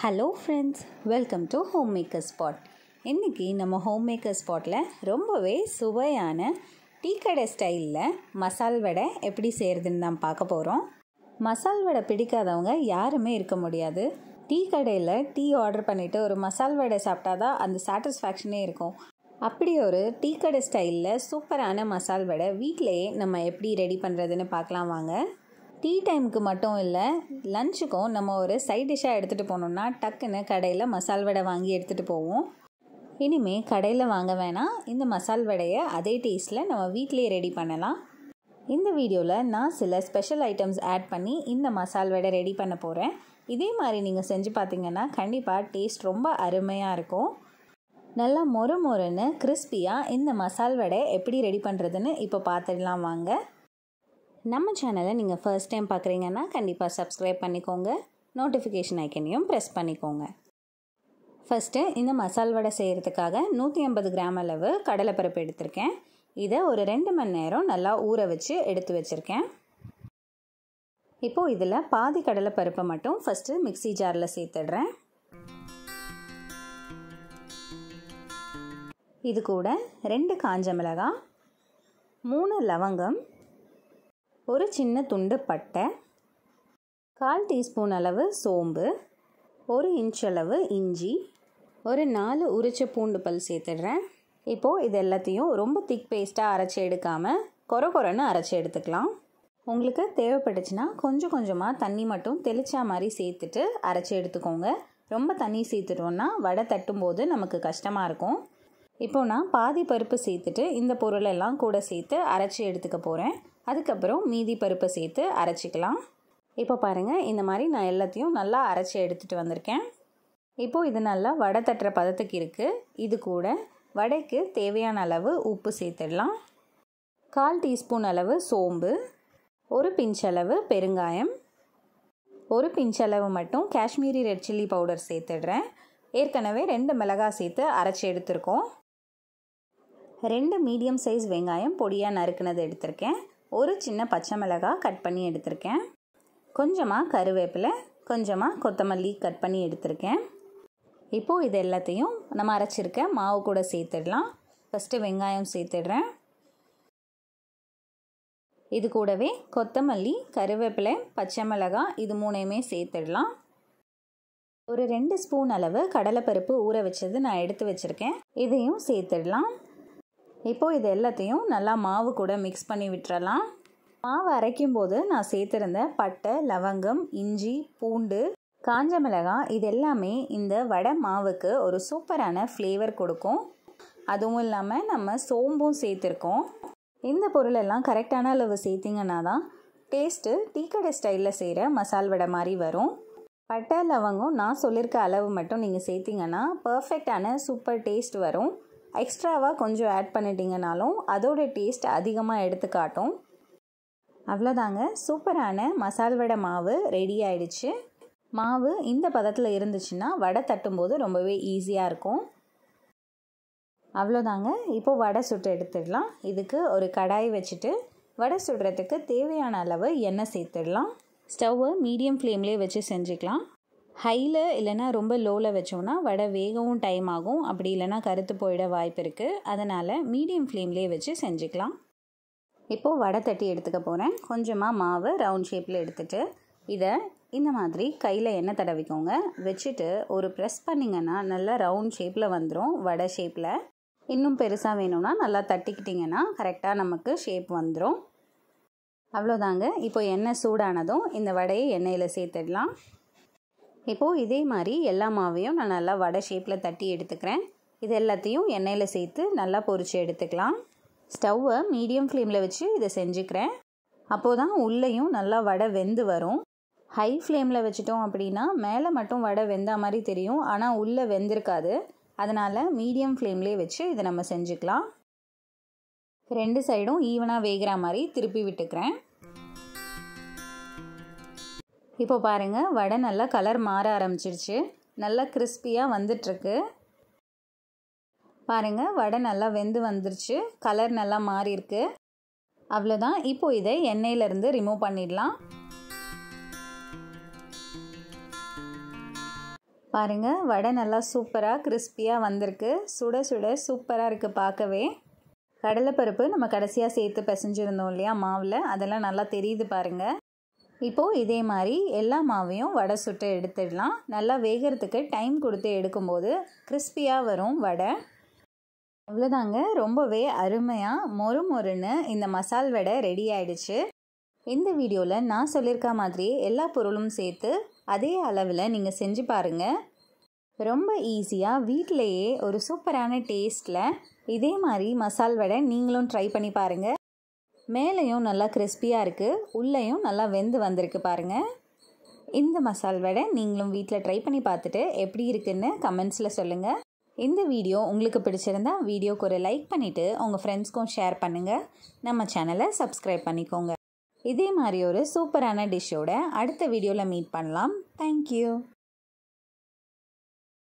Hello friends welcome to home maker spot இன்றைக்கி நம்ம home maker ஸ்பாட்டில் ரொம்பவே சுவையான டீ கடை ஸ்டைலில் மசால் வடை எப்படி செய்கிறதுன்னு தான் பார்க்க போகிறோம் மசால் வடை பிடிக்காதவங்க யாருமே இருக்க முடியாது. டீ கடையில் டீ ஆர்டர் பண்ணிவிட்டு ஒரு மசால் வடை சாப்பிட்டா தான் அந்த சாட்டிஸ்ஃபேக்ஷனே இருக்கும். அப்படி ஒரு டீ கடை ஸ்டைலில் சூப்பரான மசால் வடை வீட்டிலையே நம்ம எப்படி ரெடி பண்ணுறதுன்னு பார்க்கலாம் வாங்க. டீ டைமுக்கு மட்டும் இல்லை லஞ்சுக்கும் நம்ம ஒரு சைட் டிஷ்ஷாக எடுத்துகிட்டு போனோம்னா டக்குன்னு கடையில் மசால் வடை வாங்கி எடுத்துகிட்டு போவோம். இனிமேல் கடையில் வாங்க வேணாம். இந்த மசால் வடையை அதே டேஸ்ட்டில் நம்ம வீட்லேயே ரெடி பண்ணலாம். இந்த வீடியோவில் நான் சில ஸ்பெஷல் ஐட்டம்ஸ் ஆட் பண்ணி இந்த மசால் வடை ரெடி பண்ண போகிறேன் இதே மாதிரி நீங்கள் செஞ்சு பார்த்தீங்கன்னா கண்டிப்பாக டேஸ்ட் ரொம்ப அருமையாக இருக்கும். நல்லா மொறு மொறுன்னு கிறிஸ்பியாக இந்த மசால் வடை எப்படி ரெடி பண்ணுறதுன்னு இப்போ பார்த்துடலாம் வாங்க. நம்ம சேனலை நீங்கள் ஃபர்ஸ்ட் டைம் பார்க்குறீங்கன்னா கண்டிப்பாக சப்ஸ்கிரைப் பண்ணிக்கோங்க. நோட்டிஃபிகேஷன் ஐக்கனையும் ப்ரெஸ் பண்ணிக்கோங்க. ஃபஸ்ட்டு இந்த மசால் வடை செய்கிறதுக்காக நூற்றி ஐம்பது கிராம் அளவு கடலைப்பருப்பு எடுத்திருக்கேன். இதை ஒரு ரெண்டு மணி நேரம் நல்லா ஊற வச்சு எடுத்து வச்சுருக்கேன். இப்போது இதில் பாதி கடலைப்பருப்பை மட்டும் ஃபஸ்ட்டு மிக்சி ஜாரில் சேர்த்துடுறேன். இது கூட ரெண்டு காஞ்ச மிளகாய் மூணு லவங்கம் ஒரு சின்ன துண்டு பட்டை கால் டீஸ்பூன் அளவு சோம்பு ஒரு இன்ச் அளவு இஞ்சி ஒரு நாலு உரிச்ச பூண்டு பல் சேர்த்துடுறேன். இப்போது இது எல்லாத்தையும் ரொம்ப திக் பேஸ்ட்டாக அரைச்சி எடுக்காமல் கொர கொரன்னு அரைச்சி எடுத்துக்கலாம். உங்களுக்கு தேவைப்பட்டுச்சுன்னா கொஞ்சம் கொஞ்சமாக தண்ணி மட்டும் தெளிச்சா மாதிரி சேர்த்துட்டு அரைச்சி எடுத்துக்கோங்க. ரொம்ப தண்ணி சேர்த்துட்டோன்னா வடை தட்டும்போது நமக்கு கஷ்டமாக இருக்கும். இப்போ நான் பாதி பருப்பு சேர்த்துட்டு இந்த பொருளெல்லாம் கூட சேர்த்து அரைச்சி எடுத்துக்க போகிறேன் அதுக்கப்புறம் மீதி பருப்பை சேர்த்து அரைச்சிக்கலாம். இப்போ பாருங்கள் இந்த மாதிரி நான் எல்லாத்தையும் நல்லா அரைச்சி எடுத்துகிட்டு வந்திருக்கேன். இப்போது இது நல்லா வடை தட்டுற பதத்துக்கு இருக்குது இது கூட வடைக்கு தேவையான அளவு உப்பு சேர்த்துடலாம். கால் டீஸ்பூன் அளவு சோம்பு ஒரு பிஞ்ச் அளவு பெருங்காயம் ஒரு பிஞ்ச் அளவு மட்டும் காஷ்மீரி ரெட் சில்லி பவுடர் சேர்த்துடுறேன். ஏற்கனவே ரெண்டு மிளகாய் சேர்த்து அரைச்சி எடுத்திருக்கோம். ரெண்டு மீடியம் சைஸ் வெங்காயம் பொடியாக நறுக்குனது எடுத்திருக்கேன். ஒரு சின்ன பச்சை மிளகாய் கட் பண்ணி எடுத்திருக்கேன். கொஞ்சமாக கருவேப்பிலை கொஞ்சமாக கொத்தமல்லி கட் பண்ணி எடுத்திருக்கேன். இப்போது இது எல்லாத்தையும் நம்ம அரைச்சிருக்க மாவு கூட சேர்த்துடலாம். ஃபஸ்ட்டு வெங்காயம் சேர்த்துடுறேன். இது கூடவே கொத்தமல்லி கருவேப்பிலை பச்சை மிளகாய் இது மூணையுமே சேர்த்துடலாம். ஒரு ரெண்டு ஸ்பூன் அளவு கடலைப்பருப்பு ஊற வச்சது நான் எடுத்து வச்சுருக்கேன். இதையும் சேர்த்துடலாம். இப்போது இது எல்லாத்தையும் நல்லா மாவு கூட மிக்ஸ் பண்ணி விட்டுறலாம். மாவு அரைக்கும் போது நான் சேர்த்துருந்த பட்டை லவங்கம் இஞ்சி பூண்டு காஞ்ச மிளகாய் இது எல்லாமே இந்த வடை மாவுக்கு ஒரு சூப்பரான ஃப்ளேவர் கொடுக்கும். அதுவும் இல்லாமல் நம்ம சோம்பும் சேர்த்துருக்கோம். இந்த பொருளெல்லாம் கரெக்டான அளவு சேர்த்திங்கன்னா தான் டேஸ்ட்டு டீக்கடை ஸ்டைலில் செய்கிற மசால் வடை மாதிரி வரும். பட்டை லவங்கம் நான் சொல்லியிருக்க அளவு மட்டும் நீங்கள் சேர்த்திங்கன்னா பர்ஃபெக்டான சூப்பர் டேஸ்ட் வரும். எக்ஸ்ட்ராவாக கொஞ்சம் ஆட் பண்ணிட்டீங்கனாலும் அதோட டேஸ்ட் அதிகமாக எடுத்து காட்டும். அவ்வளோதாங்க சூப்பரான மசால் வடை மாவு ரெடி ஆயிடுச்சு. மாவு இந்த பதத்தில் இருந்துச்சுன்னா வடை தட்டும்போது ரொம்பவே ஈஸியாக இருக்கும். அவ்வளோதாங்க இப்போது வடை சுட்டு எடுத்துடலாம். இதுக்கு ஒரு கடாய் வச்சுட்டு வடை சுடுறதுக்கு தேவையான அளவு எண்ணெய் சேர்த்துடலாம். ஸ்டவ்வை மீடியம் ஃப்ளேம்லேயே வச்சு செஞ்சுக்கலாம். ஹையில் இல்லைனா ரொம்ப லோவில் வச்சோம்னா வடை வேகவும் டைம் ஆகும். அப்படி இல்லைனா கருத்து போயிட வாய்ப்பு இருக்குது அதனால் மீடியம் ஃப்ளேம்லேயே வச்சு செஞ்சுக்கலாம். இப்போது வடை தட்டி எடுத்துக்க போகிறேன் கொஞ்சமாக மாவு ரவுண்ட் ஷேப்பில் எடுத்துகிட்டு இதை இந்த மாதிரி கையில் எண்ணெய் தடவிக்கோங்க. வச்சுட்டு ஒரு ப்ரெஸ் பண்ணிங்கன்னா நல்லா ரவுண்ட் ஷேப்பில் வந்துடும் வடை ஷேப்பில் இன்னும் பெருசாக வேணும்னா நல்லா தட்டிக்கிட்டிங்கன்னா கரெக்டாக நமக்கு ஷேப் வந்துடும் அவ்வளோதாங்க இப்போ எண்ணெய் சூடானதும் இந்த வடையை எண்ணெயில் சேர்த்துடலாம். இப்போது இதே மாதிரி எல்லா மாவையும் நான் நல்லா வடை ஷேப்பில் தட்டி எடுத்துக்கிறேன். இது எல்லாத்தையும் எண்ணெயில் சேர்த்து நல்லா பொரித்து எடுத்துக்கலாம். ஸ்டவ்வை மீடியம் ஃப்ளேமில் வச்சு இதை செஞ்சுக்கிறேன். அப்போது தான் உள்ளேயும் நல்லா வடை வெந்து வரும். ஹை ஃப்ளேமில் வச்சுட்டோம் அப்படின்னா மேலே மட்டும் வடை வெந்தா மாதிரி தெரியும். ஆனால் உள்ளே வெந்திருக்காது. அதனால் மீடியம் ஃப்ளேம்லேயே வச்சு இதை நம்ம செஞ்சுக்கலாம். ரெண்டு சைடும் ஈவனாக வேகிற மாதிரி திருப்பி விட்டுக்கிறேன். இப்போ பாருங்கள் வடை நல்லா கலர் மாற ஆரம்பிச்சிருச்சு. நல்லா கிறிஸ்பியாக வந்துட்டுருக்கு. பாருங்கள் வடை நல்லா வெந்து வந்துருச்சு. கலர் நல்லா மாறி இருக்கு அவ்வளோதான் இப்போ இதை எண்ணெயிலேருந்து ரிமூவ் பண்ணிடலாம். பாருங்கள் வடை நல்லா சூப்பராக கிறிஸ்பியாக வந்திருக்கு. சுட சுட சூப்பராக இருக்குது பார்க்கவே. கடலைப்பருப்பு நம்ம கடைசியாக சேர்த்து பிசைஞ்சிருந்தோம் இல்லையா மாவில்? அதெல்லாம் நல்லா தெரியுது பாருங்கள் இப்போது இதே மாதிரி எல்லா மாவையும் வடை சுட்டு எடுத்துடலாம். நல்லா வேகிறதுக்கு டைம் கொடுத்து எடுக்கும்போது கிறிஸ்பியாக வரும் வடை. அவ்வளோதாங்க ரொம்பவே அருமையாக மொறு மொறுன்னு இந்த மசால் வடை ரெடி ஆயிடுச்சு. இந்த வீடியோவில் நான் சொல்லியிருக்க மாதிரியே எல்லா பொருளும் சேர்த்து அதே அளவில் நீங்கள் செஞ்சு பாருங்கள் ரொம்ப ஈஸியாக வீட்டிலையே ஒரு சூப்பரான டேஸ்ட்டில் இதே மாதிரி மசால் வடை நீங்களும் ட்ரை பண்ணி பாருங்கள் மேலேயும் நல்லா கிறிஸ்பியாக இருக்குது உள்ளேயும் நல்லா வெந்து வந்திருக்கு பாருங்கள் இந்த மசால் வடை நீங்களும் வீட்டில் ட்ரை பண்ணி பார்த்துட்டு எப்படி இருக்குன்னு கமெண்ட்ஸில் சொல்லுங்கள் இந்த வீடியோ உங்களுக்கு பிடிச்சிருந்தா வீடியோக்கு ஒரு லைக் பண்ணிவிட்டு உங்கள் ஃப்ரெண்ட்ஸ்க்கும் ஷேர் பண்ணுங்கள் நம்ம சேனலை சப்ஸ்கிரைப் பண்ணிக்கோங்க. இதே மாதிரி ஒரு சூப்பரான டிஷ்ஷோட அடுத்த வீடியோவில் மீட் பண்ணலாம். தேங்க்யூ